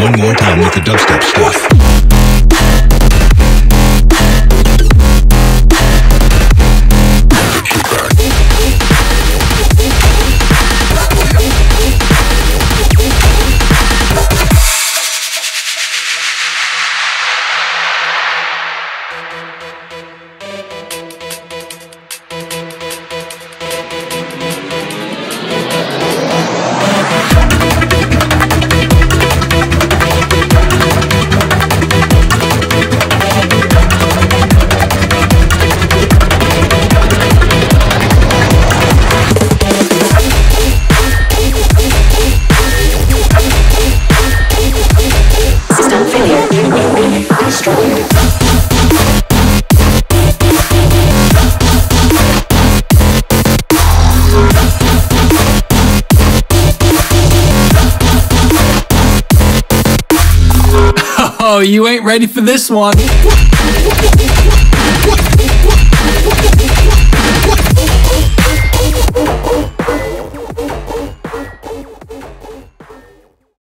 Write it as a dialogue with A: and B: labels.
A: One more time
B: with the dubstep stuff.
C: Oh, you ain't ready for this one.